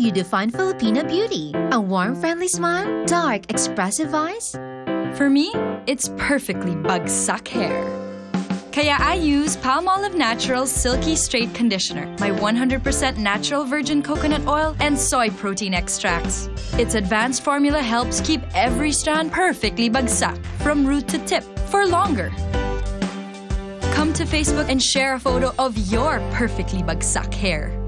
you define Filipina beauty? A warm, friendly smile? Dark, expressive eyes? For me, it's perfectly bagsak hair. Kaya I use Palmolive Naturals Silky Straight Conditioner, my 100% natural virgin coconut oil and soy protein extracts. Its advanced formula helps keep every strand perfectly bagsak, from root to tip, for longer. Come to Facebook and share a photo of your perfectly bagsak hair.